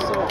also